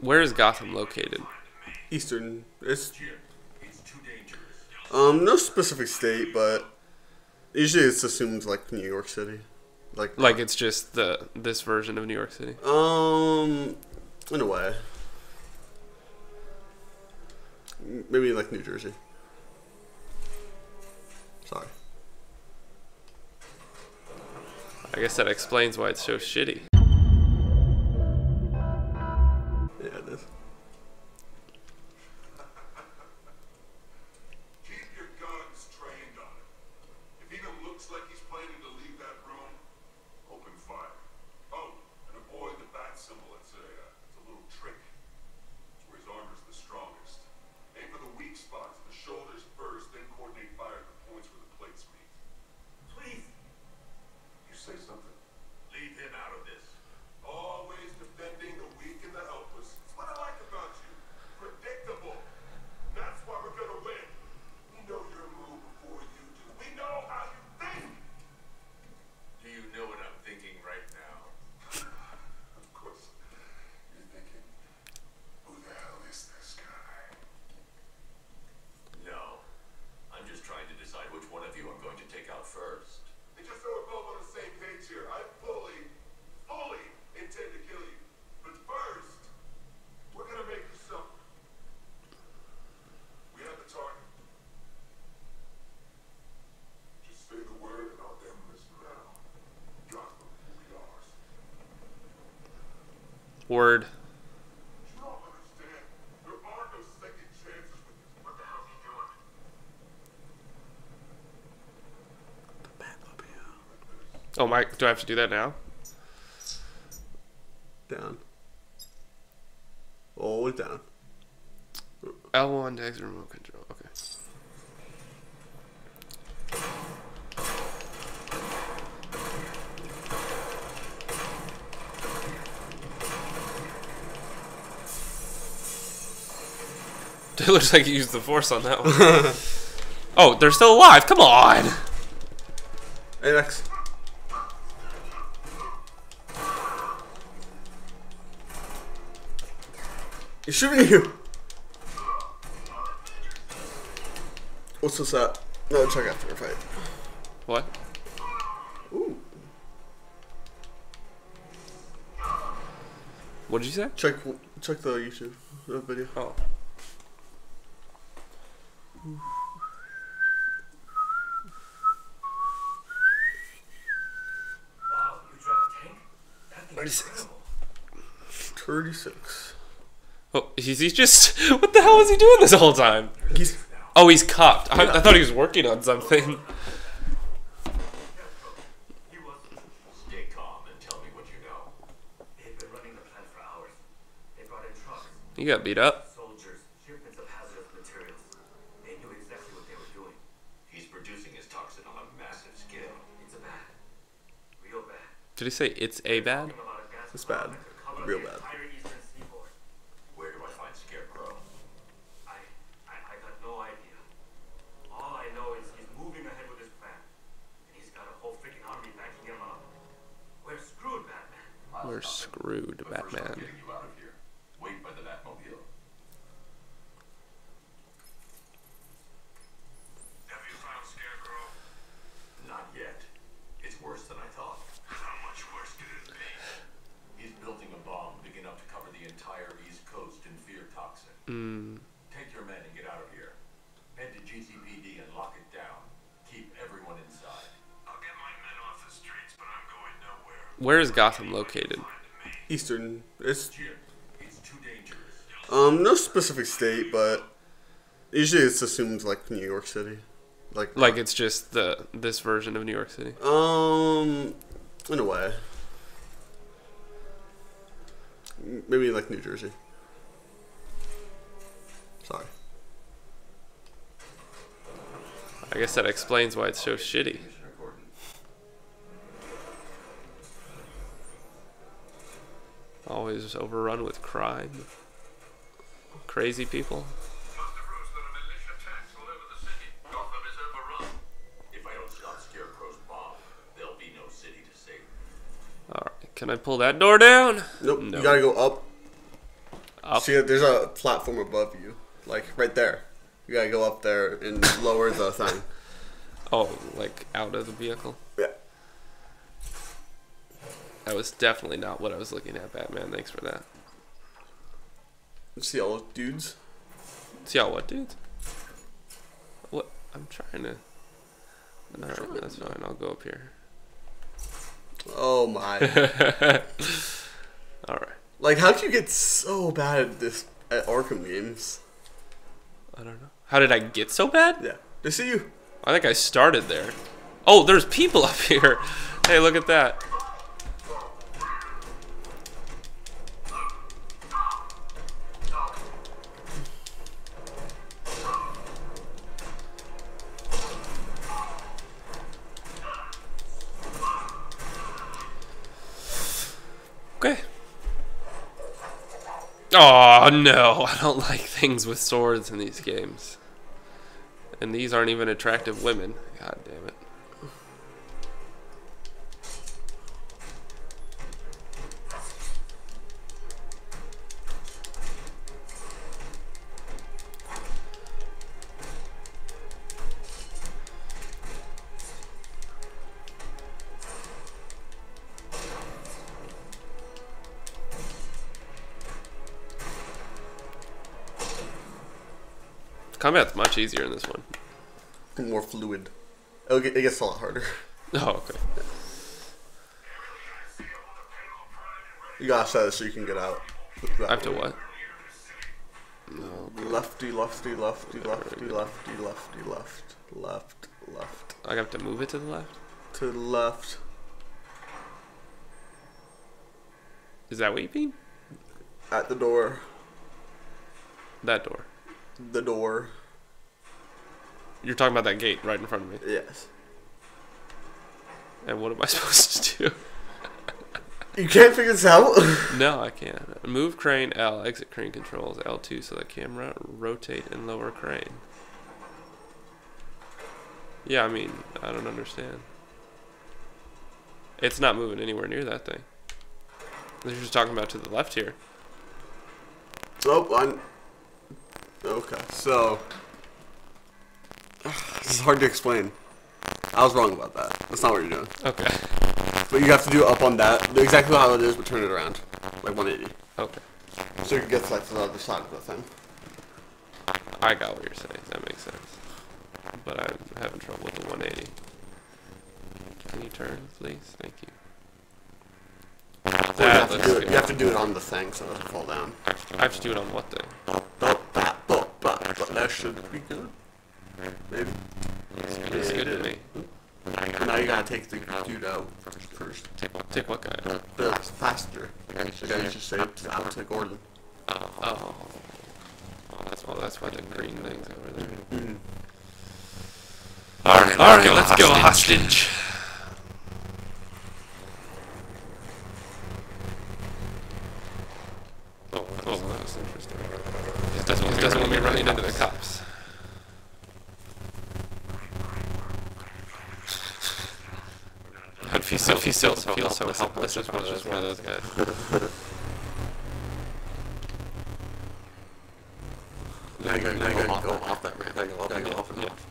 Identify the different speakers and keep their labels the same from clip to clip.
Speaker 1: Where is Gotham located?
Speaker 2: Eastern. It's
Speaker 3: Jim, it's too dangerous.
Speaker 2: um no specific state, but usually it's assumed like New York City, like
Speaker 1: Like it's just the this version of New York City.
Speaker 2: um in a way. Maybe like New Jersey. Sorry.
Speaker 1: I guess that explains why it's so shitty.
Speaker 2: Yeah, it is.
Speaker 3: Keep your guns trained on him. If he even looks like he's planning to leave that room, open fire. Oh, and avoid the bat symbol. It's a, uh, it's a little trick. It's where his armor's the strongest. Aim for the weak spots, the shoulders first, then coordinate fire at the points where the plates meet. Please. You say something? Leave him out of this. Always defending the weak and the helpless. It's what I like about you. Predictable. That's why we're gonna win. We know your move before you do. We know how you think. Do you know what I'm thinking right now? of course. You're thinking, who the hell is this guy? No. I'm just trying to decide which one of you I'm going to take out first. And just so we're both on the same page here, I fully, fully intend to kill you. But first, we're gonna make you suffer. We have the target. Just say the word and I'll end this now. Gotham will be ours.
Speaker 1: Word.
Speaker 3: You don't understand. There are no second chances with this. What the hell's he doing?
Speaker 1: Oh my! Do I have to do that now?
Speaker 2: Down. Always down.
Speaker 1: L1 to exit remote control. Okay. It looks like you used the force on that one. oh, they're still alive. Come on.
Speaker 2: Hey, X. He's shooting you. What's this at? No, check after a fight.
Speaker 1: What?
Speaker 2: Ooh.
Speaker 1: What did you say?
Speaker 2: Check check the YouTube uh, video.
Speaker 1: Oh.
Speaker 4: Wow, you drive a tank? That
Speaker 1: 36.
Speaker 2: 36.
Speaker 1: Oh, he's, he's just. What the hell is he doing this whole time?
Speaker 2: He's
Speaker 1: Oh, he's cuffed. I, I thought he was working on something.
Speaker 4: He got
Speaker 3: beat calm and tell me what you know.
Speaker 4: They've been running the plant for hours. They brought in trucks,
Speaker 1: He got beat up.
Speaker 4: soldiers, shipments of hazardous materials. They knew exactly what they were doing.
Speaker 3: He's producing his toxin on a massive scale.
Speaker 4: It's a bad. Real bad.
Speaker 1: Did he say it's a bad?
Speaker 4: Talking about a gas
Speaker 2: It's bad.
Speaker 4: that could cover
Speaker 2: Real
Speaker 4: the
Speaker 2: bad.
Speaker 4: entire eastern seaboard.
Speaker 3: Where
Speaker 4: is
Speaker 1: Gotham located?
Speaker 2: Eastern. It's
Speaker 3: Jim, it's too dangerous.
Speaker 2: um no specific state, but usually it's assumed like New York City, like
Speaker 1: Like it's just the this version of New York City.
Speaker 2: um in a way. Maybe like New Jersey. Sorry.
Speaker 1: I guess that explains why it's so shitty.
Speaker 3: Commissioner Gordon.
Speaker 1: Always overrun with crime. Crazy people.
Speaker 3: Must have roosted a militia tanks all over the city. Gotham is overrun. If I don't stop Scarecrow's bomb, there'll with crime. Crazy people.
Speaker 1: Alright, can I pull that door down?
Speaker 2: Nope.
Speaker 1: No.
Speaker 2: You gotta go up.
Speaker 1: Up.
Speaker 2: See, there's a platform above you, like right there. You gotta go up there and lower the thing.
Speaker 1: Oh, like out of the vehicle. That was definitely not what I was looking at, Batman. Thanks for that.
Speaker 2: See all dudes?
Speaker 1: See y'all what, dudes? What? I'm trying to. Alright, that's fine. I'll go up here.
Speaker 2: Oh my!
Speaker 1: Alright.
Speaker 2: like, how'd you get so bad at this at Arkham games?
Speaker 1: I don't know. How did I get so bad?
Speaker 2: Yeah, to see you.
Speaker 1: I think I started there. Oh, there's people up here. Hey, look at that. Okay. Oh no, I don't like things with swords in these games. And these aren't even attractive women. God damn it. Combat's much easier in this one.
Speaker 2: More fluid. It'll get, it gets a lot harder.
Speaker 1: Oh, okay.
Speaker 2: You gotta set it so you can get out.
Speaker 1: I have to what? No.
Speaker 2: Lefty, lefty, lefty, lefty, lefty, lefty, left, left, left,
Speaker 1: I have to move it to the left?
Speaker 2: to the left.
Speaker 1: Is that what you mean?
Speaker 2: At the door.
Speaker 1: That door.
Speaker 2: The door.
Speaker 1: You're talking about that gate right in front of me.
Speaker 2: Yes.
Speaker 1: And what am I supposed to do?
Speaker 2: You can't figure this out?
Speaker 1: No, I can't. Move crane L, exit crane controls L2 so the camera rotate and lower crane. Yeah, I mean, I don't understand. It's not moving anywhere near that thing. You're just talking about to the left here.
Speaker 2: oh, I'm. Okay, so. This is hard to explain. I was wrong about that. That's not what you're doing.
Speaker 1: Okay.
Speaker 2: But you have to do up on that. Do exactly how it is, but turn it around. Like 180.
Speaker 1: Okay.
Speaker 2: So you can get to like the other side of the thing.
Speaker 1: I got what you're saying. That makes sense. But I'm having trouble with the 180. Can you turn, please? Thank you.
Speaker 2: You, have to do it,
Speaker 1: good.
Speaker 2: you have to do it on the thing so it doesn't fall down.
Speaker 1: I have to do it on what thing?
Speaker 2: But, but, but, but, but that should be good. Maybe.
Speaker 1: It's good to me.
Speaker 2: Now you gotta take the dude out first.
Speaker 1: Take what guy? out?
Speaker 2: The passenger. The guy you just saved out to Gordon.
Speaker 1: Oh. Oh, that's well. That's why the green thing's over there. Mm-hmm. All right, all right. Let's go hostage. Oh, oh, that's interesting. It doesn't, doesn't want me running into the cops. I'd feel so, so, helpless was one of those guys.
Speaker 2: Now you gotta, now you gotta go off that ramp. Now you gotta go off and
Speaker 1: Yeah.
Speaker 2: off.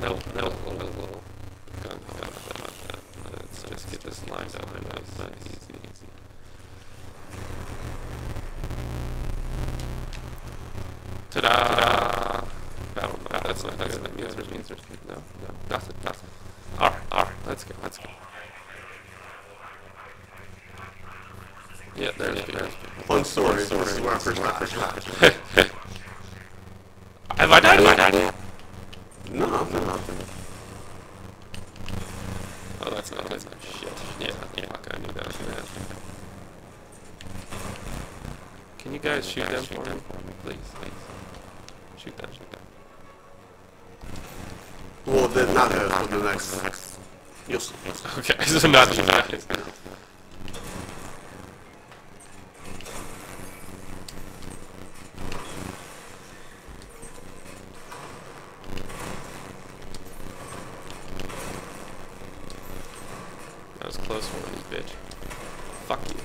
Speaker 1: No, no, little, little, little. Gun, gun, gun, gun, gun. Let's just get this lined up. Nice, nice, easy, easy. Ta-da! No, no, that's not, that's not, means there's, means there's, no, no, nothing, nothing. Alright, alright, let's go, let's go. Yeah, there's, there's.
Speaker 2: Fun story. This is where I first died.
Speaker 1: Have I died? Have I died?
Speaker 2: But the next. You'll.
Speaker 1: Okay, so not these guys. was a close one, you bitch. Fuck you.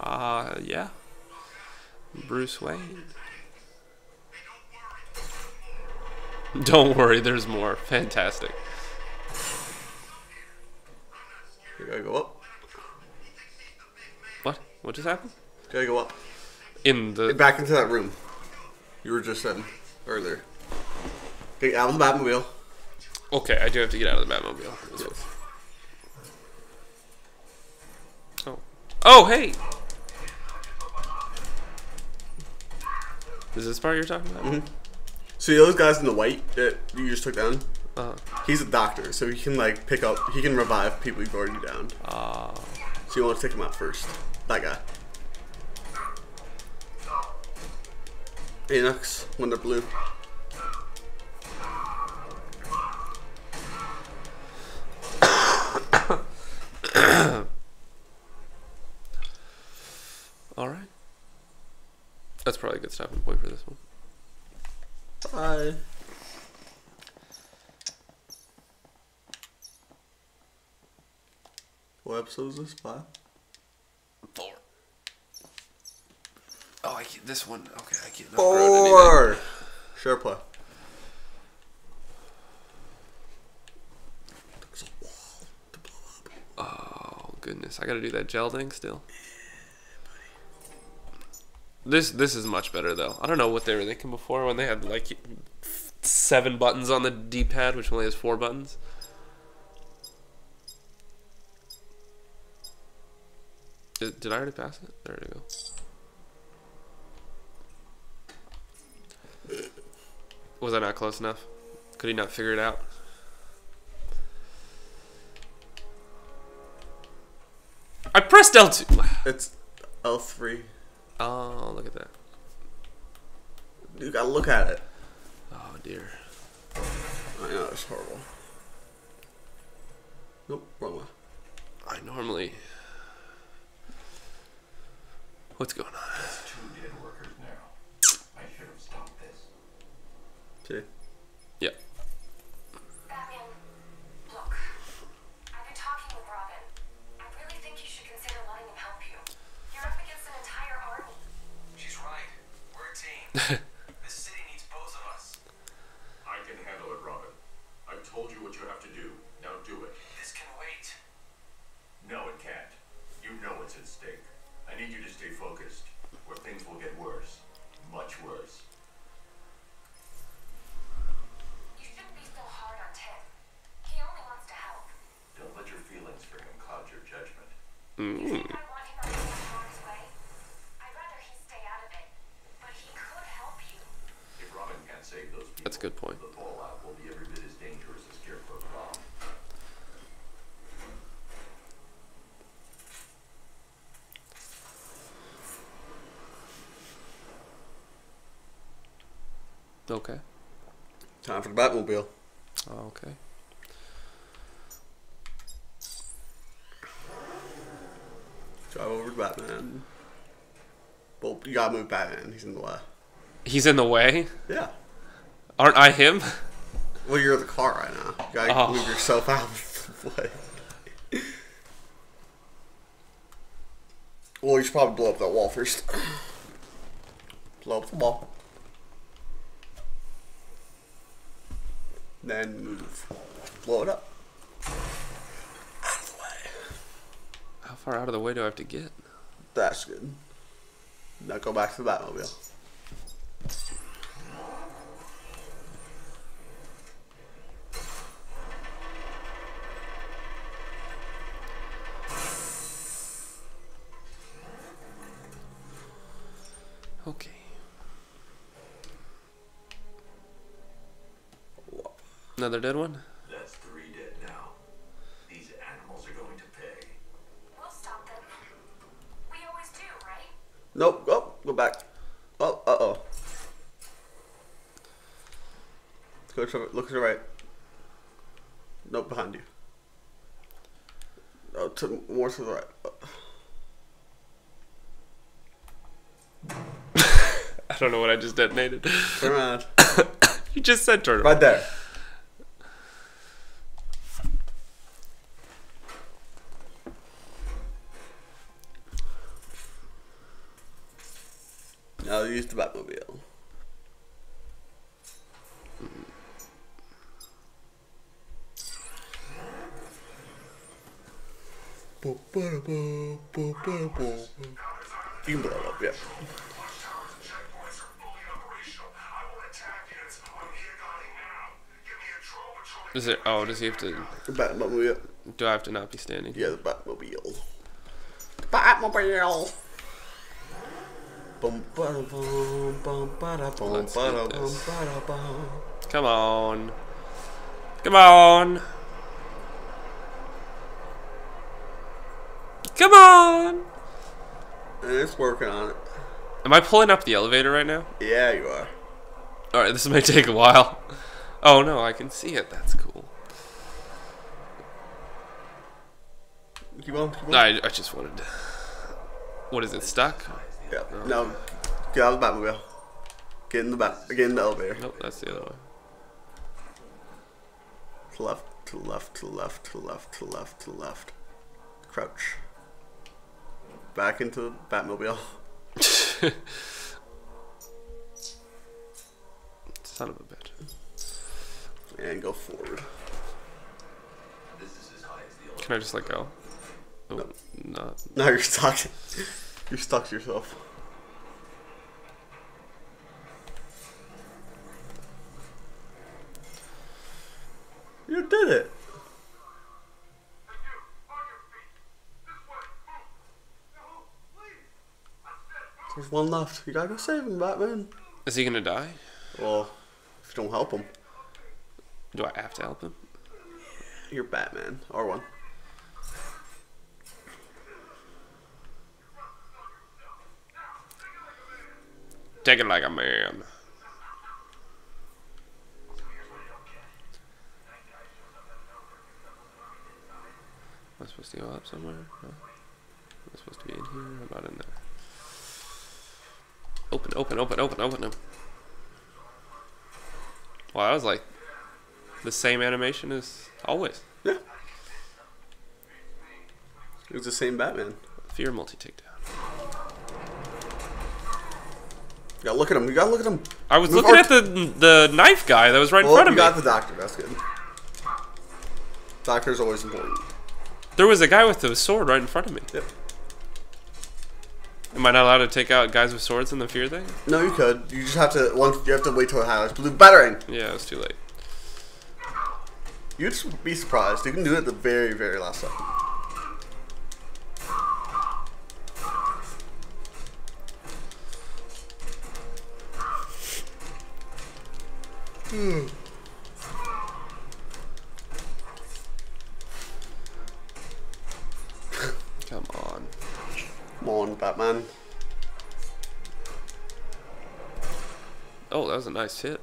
Speaker 1: Uh, yeah. Bruce Wayne. Don't worry, there's more. Fantastic.
Speaker 2: You gotta go up.
Speaker 1: What? What just happened?
Speaker 2: You Gotta go up.
Speaker 1: In the.
Speaker 2: Back into that room. You were just in earlier. Get out of the Batmobile.
Speaker 1: Okay, I do have to get out of the Batmobile. What- Oh. Oh, hey! Is this part you're talking about?
Speaker 2: See those guys in the white that you just took down?
Speaker 1: Uh,
Speaker 2: He's a doctor, so he can like pick up. He can revive people you've already downed.
Speaker 1: uh,
Speaker 2: So you want to take him out first. That guy. Anox, Wonder Blue.
Speaker 1: Good stopping point for this one.
Speaker 2: Bye. What episode is this? Five?
Speaker 1: Four. Oh, I can't, this one. Okay, I anything.
Speaker 2: Four! Sure play.
Speaker 1: Oh goodness, I gotta do that gel thing still. This this is much better though. I don't know what they were thinking before when they had like seven buttons on the D-pad, which only has four buttons. Did, did I already pass it? There we go. Was I not close enough? Could he not figure it out? I pressed L2.
Speaker 2: It's L3.
Speaker 1: Oh, look at that.
Speaker 2: You gotta look at it.
Speaker 1: Oh dear.
Speaker 2: I know, it's horrible. Nope, wrong one.
Speaker 1: I normally. What's going on?
Speaker 5: Two dead workers now. I should have stopped this.
Speaker 2: See?
Speaker 1: Yeah.
Speaker 6: Batman, look. I've been talking with Robin. I really think you should consider letting him help you. You're up against an entire army.
Speaker 7: She's right. We're a team. this city needs both of us.
Speaker 5: I can handle it, Robin. I've told you what you have to do. Now do it.
Speaker 7: This can wait.
Speaker 5: No, it can't. You know what's at stake. I need you to stay focused, or things will get worse. Much worse.
Speaker 6: You shouldn't be so hard on Tim. He only wants to help.
Speaker 5: Don't let your feelings for him cloud your judgment.
Speaker 6: You think I want him out of harm's way? I'd rather he stay out of it. But he could help you.
Speaker 5: If Robin can't save those people,
Speaker 1: That's a good point.
Speaker 5: the fallout will be every bit as dangerous as Scarecrow's bomb.
Speaker 1: Okay.
Speaker 2: Time for the Batmobile.
Speaker 1: Oh, okay.
Speaker 2: Drive over to Batman. Well, you gotta move Batman. He's in the way.
Speaker 1: He's in the way.
Speaker 2: Yeah.
Speaker 1: Aren't I him?
Speaker 2: Well, you're in the car right now. You gotta
Speaker 1: Oh.
Speaker 2: move yourself out of the way. well, you should probably blow up that wall first. blow up the wall. Then move. Blow it up. Out of the way.
Speaker 1: How far out of the way do I have to get?
Speaker 2: That's good. Now go back to the Batmobile.
Speaker 1: Another dead one?
Speaker 5: That's three dead now. These animals are going to pay.
Speaker 6: We'll stop them. We always do, right?
Speaker 2: Nope. Oh, go back. Oh, uh oh. Let's go to look to the right. Nope, behind you. Oh, to, more to the right.
Speaker 1: I don't know what I just detonated.
Speaker 2: Turn around.
Speaker 1: you just said turn.
Speaker 2: Right there. Now use the Batmobile. You can blow up, yeah.
Speaker 3: Watchtowers and checkpoints are fully operational. I will attack units. I'm here guarding now. Give me a drone patrolling.
Speaker 1: Is it? Oh, does he have to?
Speaker 2: The Batmobile.
Speaker 1: Do I have to not be standing?
Speaker 2: Yeah, the Batmobile. Batmobile. Bum ba bum bum ba da bum
Speaker 1: Let's
Speaker 2: ba bum
Speaker 1: this.
Speaker 2: ba da bum.
Speaker 1: Come on. Come on. Come on.
Speaker 2: It's working on it.
Speaker 1: Am I pulling up the elevator right now?
Speaker 2: Yeah, you are.
Speaker 1: All right, this may take a while. Oh no, I can see it. That's cool.
Speaker 2: Keep on, keep on.
Speaker 1: I, I just wanted. To... What is it? Stuck?
Speaker 2: Yeah. Oh. No, get out of the Batmobile. Get in the bat. Get in the elevator.
Speaker 1: Nope, that's the other way.
Speaker 2: To left. To left. To left. To left. To left. To left. Crouch. Back into the Batmobile.
Speaker 1: Son of a bitch.
Speaker 2: And go forward.
Speaker 5: This is as high as the old.
Speaker 1: Can I just let go? Oh, not.
Speaker 2: Now you're stuck. you're stuck to yourself. You did it.
Speaker 3: And you, on your feet. This way. Move. No, please. I said move.
Speaker 2: There's one left. You gotta go save him, Batman.
Speaker 1: Is he gonna die?
Speaker 2: Well, if you don't help him,
Speaker 1: Do I have to help him?
Speaker 2: you're Batman. R1.
Speaker 1: Take it like a man. Am I supposed to go up somewhere? No. Am I supposed to be in here? I'm not in there. Open, open, open, open, open them. Well, that was like the same animation as always.
Speaker 2: Yeah. It was the same Batman.
Speaker 1: Fear multi takedown.
Speaker 2: You gotta look at him. You gotta look at him.
Speaker 1: I was
Speaker 2: Move
Speaker 1: looking at the the knife guy that was right in front of
Speaker 2: you
Speaker 1: me.
Speaker 2: got the doctor. That's good. Doctor's always important.
Speaker 1: There was a guy with a sword right in front of me.
Speaker 2: Yep.
Speaker 1: Am I not allowed to take out guys with swords in the fear thing?
Speaker 2: No, you could. You just have to. Once you have to wait till it highlights blue battering.
Speaker 1: Yeah, it was too late.
Speaker 2: You'd be surprised. You can do it at the very, very last second.
Speaker 1: Come nice hit.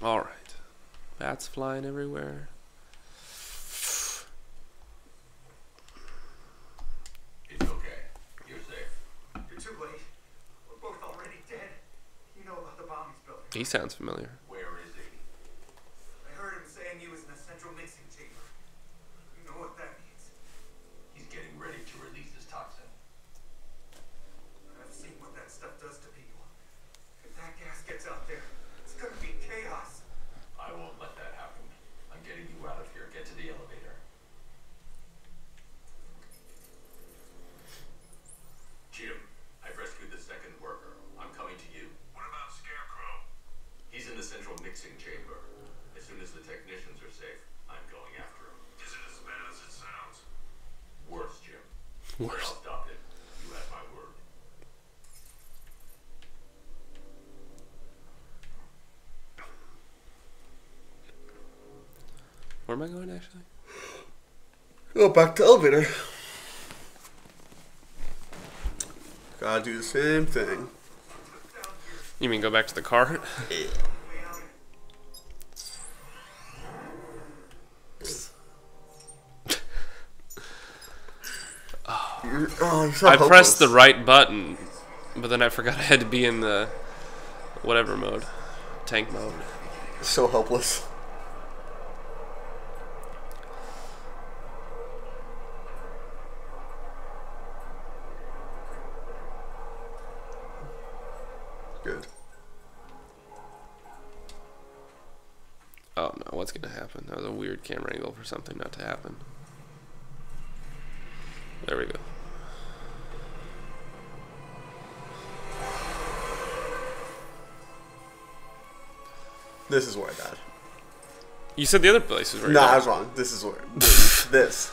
Speaker 1: All right. Bats flying everywhere.
Speaker 5: It's okay. You're safe.
Speaker 4: You're too late. We're both already dead. You know about the bomb he's building.
Speaker 1: He sounds familiar.
Speaker 5: Where is he?
Speaker 4: I heard him saying he was in a central mixing chamber. You know what that means?
Speaker 5: He's getting ready to release his toxin.
Speaker 4: I've seen what that stuff does to people. If that gas gets out there, it's gonna be chaos.
Speaker 5: I won't let that happen. I'm getting you out of here. Get to the elevator. Jim, I've rescued the second worker. I'm coming to you.
Speaker 3: What about Scarecrow?
Speaker 5: He's in the central mixing chamber. As soon as the technicians are safe, I'm going after him.
Speaker 3: Is it as bad as it sounds?
Speaker 5: Worse, Jim.
Speaker 1: Worse. am I going actually?
Speaker 2: Go back to elevator. Gotta do the same thing.
Speaker 1: You mean go back to the car?
Speaker 2: yeah. Oh,
Speaker 1: I hopeless. pressed the right button, but then I forgot I had to be in the whatever mode, tank mode.
Speaker 2: So helpless.
Speaker 1: That was a weird camera angle for something not to happen. There we go.
Speaker 2: This is where I died.
Speaker 1: You said the other place was where
Speaker 2: No,
Speaker 1: died.
Speaker 2: I was wrong. This is where. This. this.